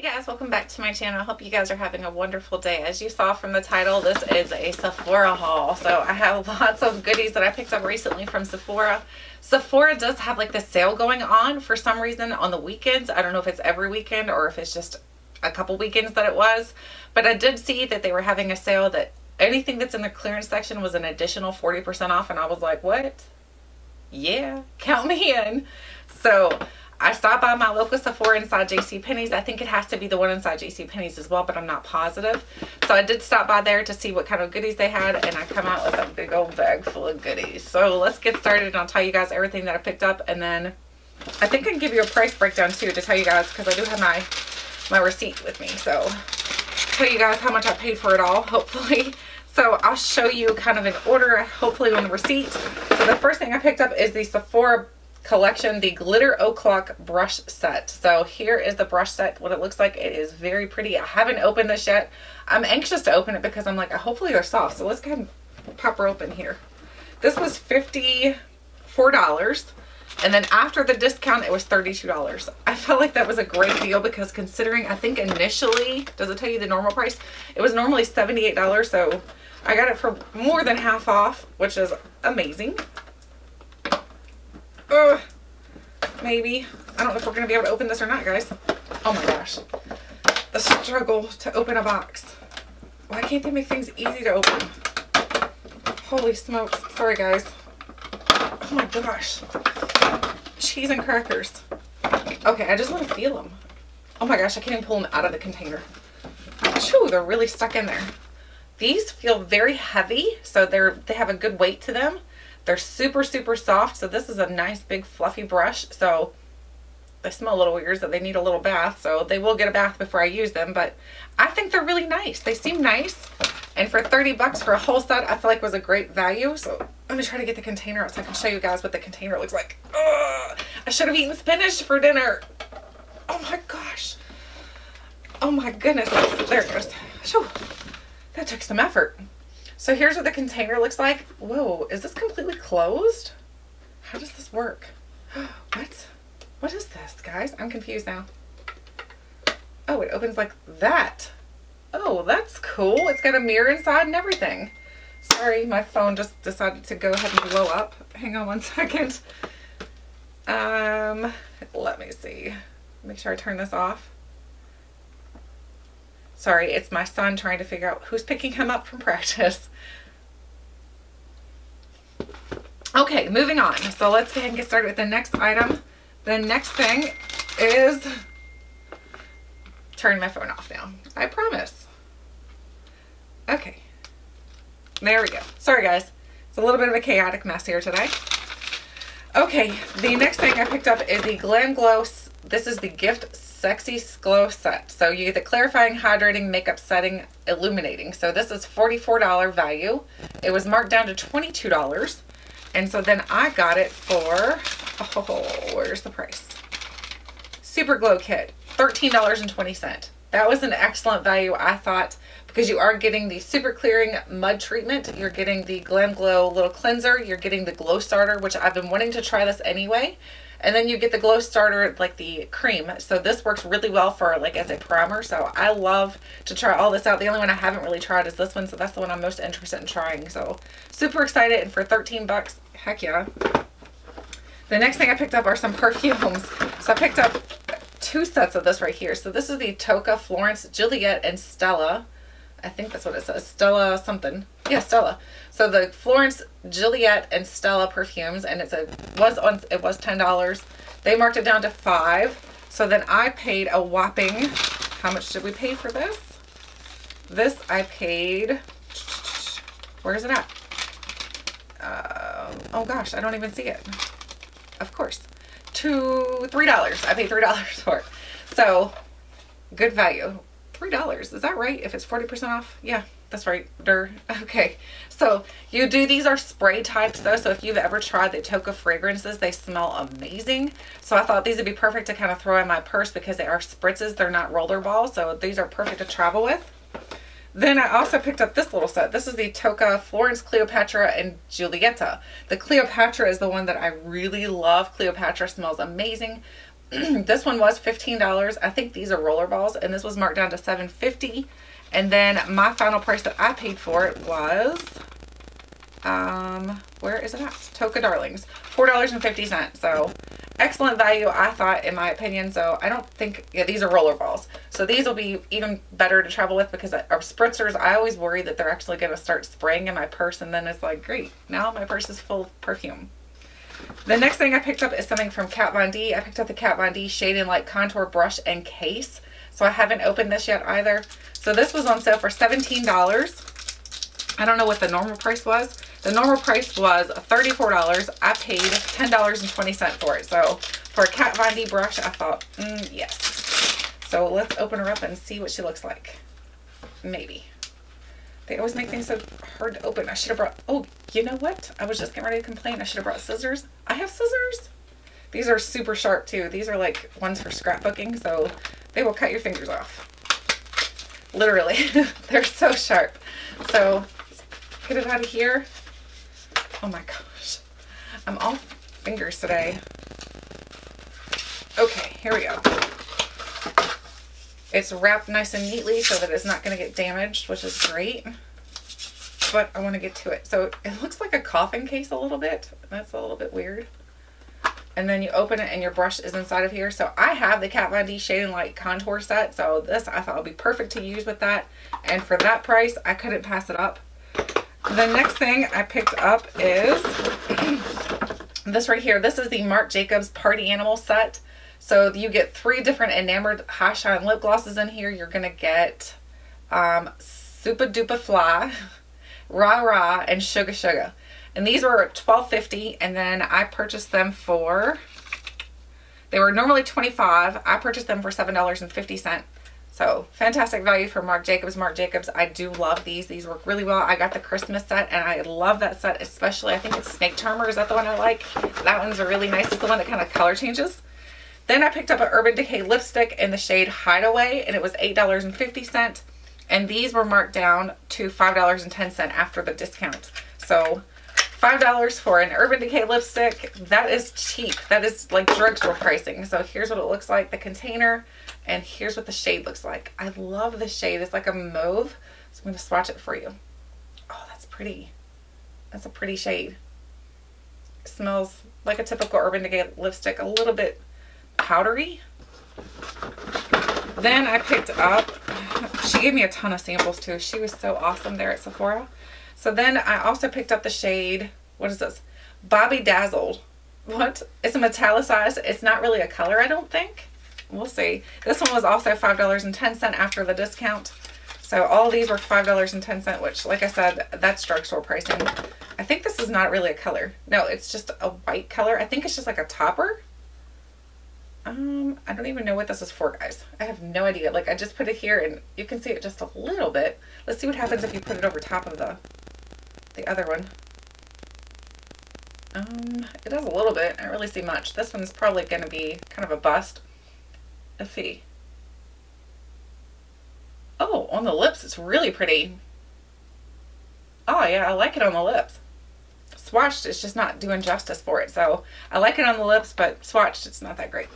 Hey guys, welcome back to my channel. I hope you guys are having a wonderful day. As you saw from the title, this is a Sephora haul. So I have lots of goodies that I picked up recently from Sephora. Sephora does have like the sale going on for some reason on the weekends. I don't know if it's every weekend or if it's just a couple weekends that it was. But I did see that they were having a sale that anything that's in the clearance section was an additional 40% off. And I was like, what? Yeah, count me in. So I stopped by my local Sephora inside JCPenney's. I think it has to be the one inside JCPenney's as well, but I'm not positive. So I did stop by there to see what kind of goodies they had, and I come out with a big old bag full of goodies. So let's get started, and I'll tell you guys everything that I picked up, and then I think I can give you a price breakdown too to tell you guys, because I do have my, my receipt with me. So tell you guys how much I paid for it all, hopefully. So I'll show you kind of an order, hopefully on the receipt. So the first thing I picked up is the Sephora collection, the Glitter O'Clock brush set. So here is the brush set, what it looks like. It is very pretty. I haven't opened this yet. I'm anxious to open it because I'm like, hopefully they're soft. So let's go ahead and pop her open here. This was $54. And then after the discount, it was $32. I felt like that was a great deal because considering, I think initially, does it tell you the normal price? It was normally $78. So I got it for more than half off, which is amazing. Uh, maybe. I don't know if we're going to be able to open this or not, guys. Oh my gosh. The struggle to open a box. Why can't they make things easy to open? Holy smokes. Sorry, guys. Oh my gosh. Cheese and crackers. Okay, I just want to feel them. Oh my gosh, I can't even pull them out of the container. Chew, they're really stuck in there. These feel very heavy, so they're they have a good weight to them. They're super, super soft. So this is a nice big fluffy brush. So they smell a little weird, so they need a little bath. So they will get a bath before I use them. But I think they're really nice. They seem nice. And for 30 bucks for a whole set, I feel like was a great value. So going to try to get the container out so I can show you guys what the container looks like. Ugh, I should have eaten spinach for dinner. Oh my gosh. Oh my goodness. There it goes. Whew. That took some effort. So here's what the container looks like. Whoa, is this completely closed? How does this work? What? What is this, guys? I'm confused now. Oh, it opens like that. Oh, that's cool. It's got a mirror inside and everything. Sorry, my phone just decided to go ahead and blow up. Hang on one second. Um, let me see. Make sure I turn this off. Sorry, it's my son trying to figure out who's picking him up from practice. Okay, moving on. So let's go ahead and get started with the next item. The next thing is turn my phone off now. I promise. Okay. There we go. Sorry guys. It's a little bit of a chaotic mess here today. Okay, the next thing I picked up is the GlamGlow. This is the gift Sexy Glow Set. So you get the clarifying, hydrating, makeup setting, illuminating. So this is $44 value. It was marked down to $22. And so then I got it for, oh, where's the price? Super Glow Kit, $13.20. That was an excellent value, I thought, because you are getting the super clearing mud treatment. You're getting the Glam Glow little cleanser. You're getting the glow starter, which I've been wanting to try this anyway. And then you get the glow starter, like the cream. So this works really well for like as a primer. So I love to try all this out. The only one I haven't really tried is this one. So that's the one I'm most interested in trying. So super excited. And for 13 bucks, heck yeah. The next thing I picked up are some perfumes. So I picked up two sets of this right here. So this is the Tocca Florence, Juliet, and Stella. I think that's what it says. Stella something. Yeah, Stella. So the Florence, Juliet, and Stella perfumes, and it's a was on it was ten dollars. They marked it down to five. So then I paid a whopping. How much did we pay for this? This I paid. Where is it at? Uh, oh gosh, I don't even see it. Of course, two three dollars. I paid three dollars for it. So good value. $3. Is that right? If it's 40% off? Yeah, that's right. Dur. Okay. So you do, these are spray types though. So if you've ever tried the Tocca fragrances, they smell amazing. So I thought these would be perfect to kind of throw in my purse because they are spritzes. They're not roller balls. So these are perfect to travel with. Then I also picked up this little set. This is the Tocca Florence Cleopatra and Giulietta. The Cleopatra is the one that I really love. Cleopatra smells amazing. this one was $15. I think these are roller balls and this was marked down to $7.50. And then my final price that I paid for it was, um, where is it at? Tocca Darlings, $4.50. So excellent value, I thought, in my opinion. So I don't think, yeah, these are roller balls. So these will be even better to travel with because our spritzers, I always worry that they're actually going to start spraying in my purse. And then it's like, great, now my purse is full of perfume. The next thing I picked up is something from Kat Von D. I picked up the Kat Von D Shade and Light Contour Brush and Case. So I haven't opened this yet either. So this was on sale for $17. I don't know what the normal price was. The normal price was $34. I paid $10.20 for it. So for a Kat Von D brush, I thought, mm, yes. So let's open her up and see what she looks like. Maybe. They always make things so hard to open. I should have brought, oh, you know what? I was just getting ready to complain. I should have brought scissors. I have scissors. These are super sharp too. These are like ones for scrapbooking, so they will cut your fingers off. Literally. They're so sharp. So get it out of here. Oh my gosh. I'm all fingers today. Okay, here we go. It's wrapped nice and neatly so that it's not going to get damaged, which is great. But I want to get to it. So it looks like a coffin case a little bit. That's a little bit weird. And then you open it and your brush is inside of here. So I have the Kat Von D Shade and Light Contour Set. So this I thought would be perfect to use with that. And for that price, I couldn't pass it up. The next thing I picked up is this right here. This is the Marc Jacobs Party Animal Set. So you get three different enamored high shine lip glosses in here. You're going to get um, Supa Dupa Fly, Rah Rah, and Sugar Sugar. And these were $12.50 and then I purchased them for, they were normally 25 I purchased them for $7.50. So fantastic value for Marc Jacobs. Marc Jacobs, I do love these. These work really well. I got the Christmas set and I love that set especially. I think it's Snake Charmer. Is that the one I like? That one's really nice. It's the one that kind of color changes. Then I picked up an Urban Decay lipstick in the shade Hideaway and it was $8.50 and these were marked down to $5.10 after the discount. So $5 for an Urban Decay lipstick, that is cheap. That is like drugstore pricing. So here's what it looks like, the container, and here's what the shade looks like. I love the shade. It's like a mauve. So I'm going to swatch it for you. Oh, that's pretty. That's a pretty shade. It smells like a typical Urban Decay lipstick, a little bit powdery. Then I picked up, she gave me a ton of samples too. She was so awesome there at Sephora. So then I also picked up the shade, what is this? Bobby Dazzled. What? It's a metallicized. It's not really a color, I don't think. We'll see. This one was also $5.10 after the discount. So all these were $5.10, which like I said, that's drugstore pricing. I think this is not really a color. No, it's just a white color. I think it's just like a topper. Um, I don't even know what this is for, guys. I have no idea. Like, I just put it here, and you can see it just a little bit. Let's see what happens if you put it over top of the, the other one. Um, it does a little bit. I don't really see much. This one's probably going to be kind of a bust. Let's see. Oh, on the lips, it's really pretty. Oh, yeah, I like it on the lips swatched it's just not doing justice for it. So I like it on the lips but swatched it's not that great.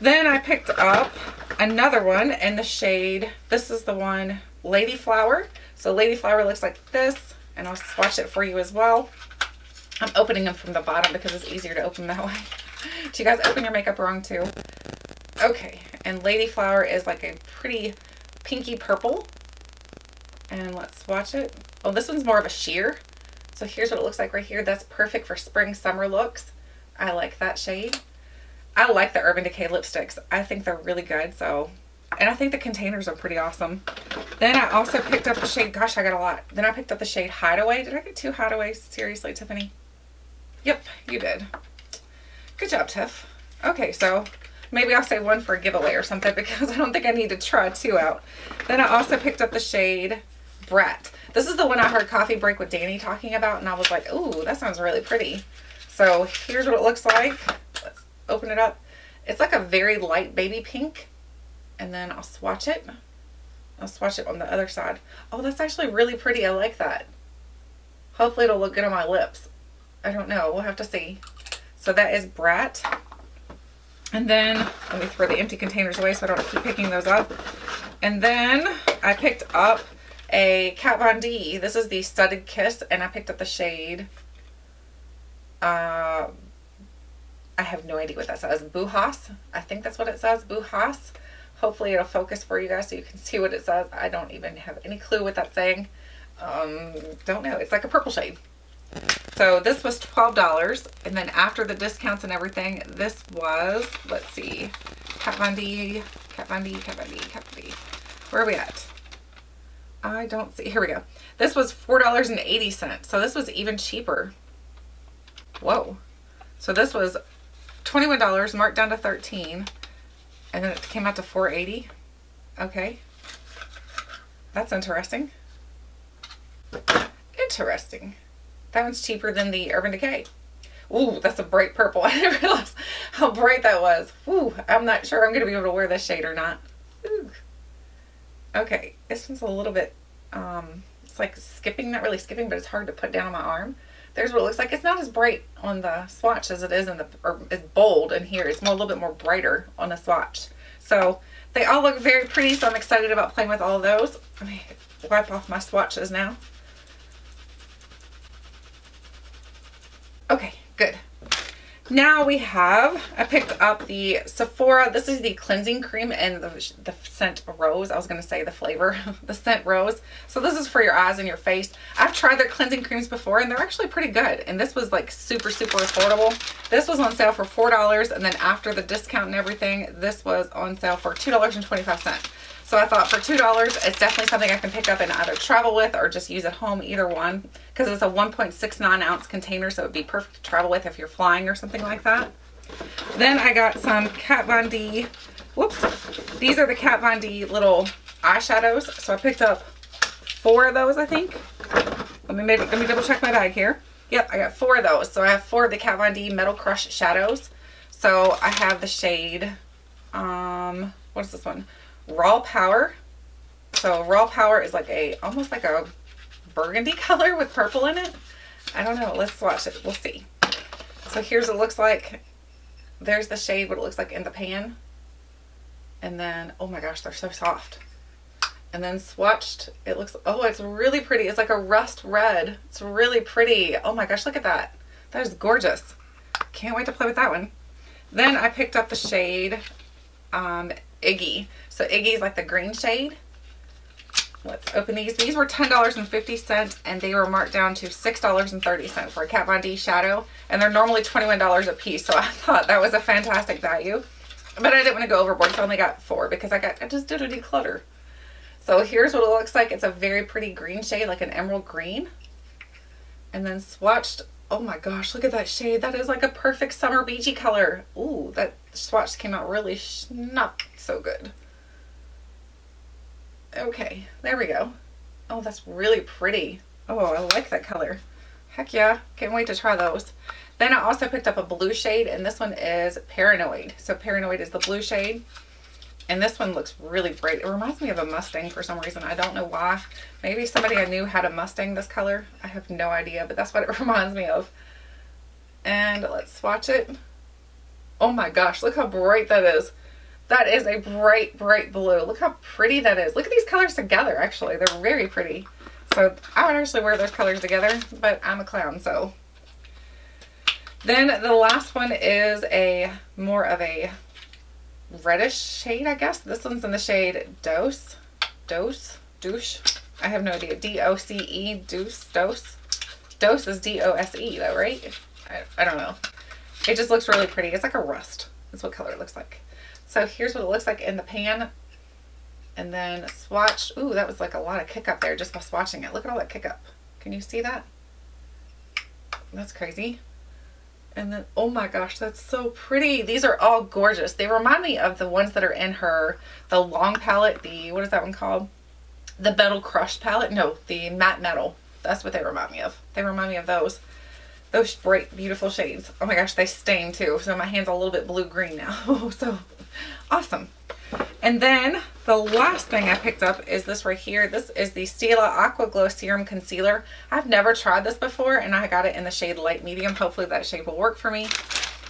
Then I picked up another one in the shade this is the one Lady Flower. So Lady Flower looks like this and I'll swatch it for you as well. I'm opening them from the bottom because it's easier to open that way. Do you guys open your makeup wrong too? Okay and Lady Flower is like a pretty pinky purple. And let's swatch it. Oh this one's more of a sheer so here's what it looks like right here. That's perfect for spring summer looks. I like that shade. I like the Urban Decay lipsticks. I think they're really good. So, and I think the containers are pretty awesome. Then I also picked up the shade, gosh, I got a lot. Then I picked up the shade Hideaway. Did I get two Hideaways? Seriously, Tiffany? Yep, you did. Good job, Tiff. Okay, so maybe I'll say one for a giveaway or something because I don't think I need to try two out. Then I also picked up the shade Brat. This is the one I heard Coffee Break with Dani talking about, and I was like, ooh, that sounds really pretty. So here's what it looks like. Let's open it up. It's like a very light baby pink. And then I'll swatch it. I'll swatch it on the other side. Oh, that's actually really pretty. I like that. Hopefully it'll look good on my lips. I don't know. We'll have to see. So that is Brat. And then let me throw the empty containers away so I don't keep picking those up. And then I picked up a Kat Von D. This is the Studded Kiss, and I picked up the shade. Uh, I have no idea what that says. Buhas. I think that's what it says. Buhas. Hopefully it'll focus for you guys so you can see what it says. I don't even have any clue what that's saying. Um, don't know. It's like a purple shade. So this was $12. And then after the discounts and everything, this was, let's see, Kat Von D, Kat Von D, Kat Von D, Kat Von D. Where are we at? I don't see. Here we go. This was $4.80. So this was even cheaper. Whoa. So this was $21 marked down to 13 and then it came out to 480 okay that's interesting interesting that one's cheaper than the Urban Decay Ooh, that's a bright purple. I didn't realize how bright that was. Ooh, I'm not sure I'm going to be able to wear this shade or not. Okay, this one's a little bit, um, it's like skipping, not really skipping, but it's hard to put down on my arm. There's what it looks like. It's not as bright on the swatch as it is in the, or it's bold in here. It's more a little bit more brighter on the swatch. So they all look very pretty, so I'm excited about playing with all those. Let me wipe off my swatches now. Okay, good. Now we have, I picked up the Sephora, this is the cleansing cream and the, the scent rose. I was going to say the flavor, the scent rose. So this is for your eyes and your face. I've tried their cleansing creams before and they're actually pretty good. And this was like super, super affordable. This was on sale for $4 and then after the discount and everything, this was on sale for $2.25. So I thought for $2, it's definitely something I can pick up and either travel with or just use at home, either one. Because it's a 1.69 ounce container, so it would be perfect to travel with if you're flying or something like that. Then I got some Kat Von D, whoops, these are the Kat Von D little eyeshadows. So I picked up four of those, I think. Let me, maybe, let me double check my bag here. Yep, I got four of those. So I have four of the Kat Von D Metal Crush shadows. So I have the shade, um, what is this one? Raw Power. So Raw Power is like a, almost like a burgundy color with purple in it. I don't know. Let's swatch it. We'll see. So here's what it looks like. There's the shade, what it looks like in the pan. And then, oh my gosh, they're so soft. And then swatched, it looks, oh, it's really pretty. It's like a rust red. It's really pretty. Oh my gosh, look at that. That is gorgeous. Can't wait to play with that one. Then I picked up the shade um, Iggy. So Iggy is like the green shade. Let's open these. These were $10.50 and they were marked down to $6.30 for a Kat Von D shadow. And they're normally $21 a piece. So I thought that was a fantastic value. But I didn't want to go overboard, so I only got four because I got I just did a declutter. So here's what it looks like. It's a very pretty green shade, like an emerald green. And then swatched, oh my gosh, look at that shade. That is like a perfect summer beachy color. Ooh, that swatch came out really not so good. Okay, there we go. Oh, that's really pretty. Oh, I like that color. Heck yeah, can't wait to try those. Then I also picked up a blue shade, and this one is Paranoid. So Paranoid is the blue shade. And this one looks really bright. It reminds me of a Mustang for some reason. I don't know why. Maybe somebody I knew had a Mustang this color. I have no idea, but that's what it reminds me of. And let's swatch it. Oh my gosh, look how bright that is. That is a bright, bright blue. Look how pretty that is. Look at these colors together, actually. They're very pretty. So I would actually wear those colors together, but I'm a clown, so. Then the last one is a more of a reddish shade, I guess. This one's in the shade Dose. Dose? Douche? I have no idea. D-O-C-E, Deuce, Dose. Dose is D-O-S-E though, right? I, I don't know. It just looks really pretty. It's like a rust. That's what color it looks like. So here's what it looks like in the pan. And then swatch. Ooh, that was like a lot of kick up there just by swatching it. Look at all that kick up. Can you see that? That's crazy. And then, oh my gosh, that's so pretty. These are all gorgeous. They remind me of the ones that are in her, the long palette, the, what is that one called? The Metal Crush palette? No, the Matte Metal. That's what they remind me of. They remind me of those. Those bright, beautiful shades. Oh my gosh, they stain too. So my hand's are a little bit blue-green now. so awesome. And then the last thing I picked up is this right here. This is the Stila Aqua Glow Serum Concealer. I've never tried this before and I got it in the shade light medium. Hopefully that shade will work for me.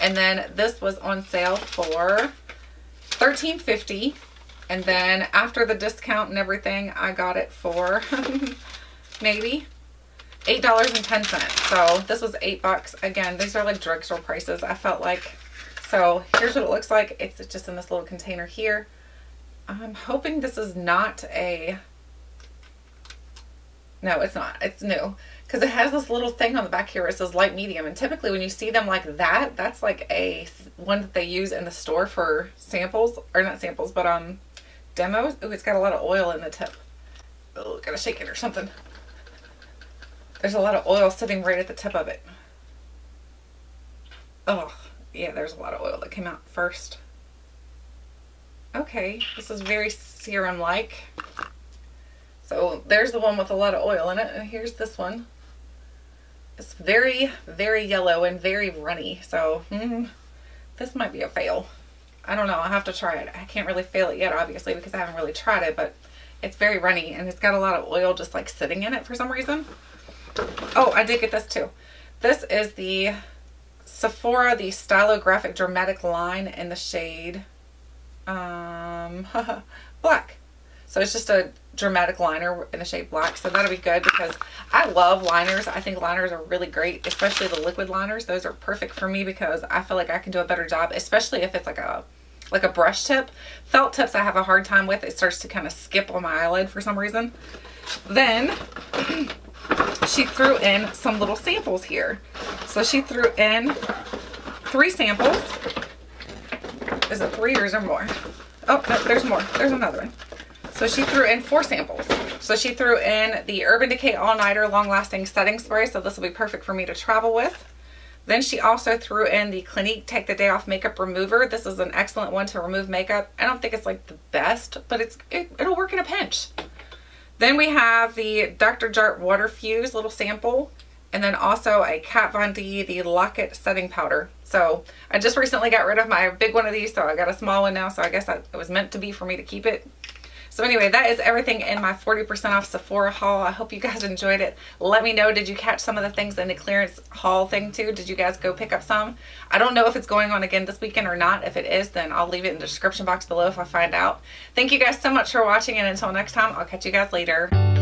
And then this was on sale for $13.50. And then after the discount and everything, I got it for maybe $8.10. So this was 8 bucks. Again, these are like drugstore prices. I felt like so here's what it looks like. It's just in this little container here. I'm hoping this is not a, no, it's not. It's new. Because it has this little thing on the back here where it says light medium. And typically when you see them like that, that's like a one that they use in the store for samples. Or not samples, but um demos. Oh, it's got a lot of oil in the tip. Oh, gotta shake it or something. There's a lot of oil sitting right at the tip of it. Oh, yeah, there's a lot of oil that came out first. Okay, this is very serum-like. So there's the one with a lot of oil in it, and here's this one. It's very, very yellow and very runny, so mm, this might be a fail. I don't know, I'll have to try it. I can't really fail it yet, obviously, because I haven't really tried it, but it's very runny, and it's got a lot of oil just like sitting in it for some reason. Oh, I did get this too. This is the Sephora, the Stylographic Dramatic Line in the shade um, black. So it's just a dramatic liner in the shade black. So that'll be good because I love liners. I think liners are really great, especially the liquid liners. Those are perfect for me because I feel like I can do a better job, especially if it's like a like a brush tip. Felt tips I have a hard time with. It starts to kind of skip on my eyelid for some reason. Then she threw in some little samples here. So she threw in three samples. Is it three or is there more? Oh, no, there's more. There's another one. So she threw in four samples. So she threw in the Urban Decay All Nighter Long Lasting Setting Spray. So this will be perfect for me to travel with. Then she also threw in the Clinique Take the Day Off Makeup Remover. This is an excellent one to remove makeup. I don't think it's like the best, but it's it, it'll work in a pinch. Then we have the Dr. Jart Water Fuse little sample. And then also a Kat Von D, the Lock-It Setting Powder. So I just recently got rid of my big one of these, so I got a small one now. So I guess that it was meant to be for me to keep it. So anyway, that is everything in my 40% off Sephora haul. I hope you guys enjoyed it. Let me know, did you catch some of the things in the clearance haul thing too? Did you guys go pick up some? I don't know if it's going on again this weekend or not. If it is, then I'll leave it in the description box below if I find out. Thank you guys so much for watching, and until next time, I'll catch you guys later.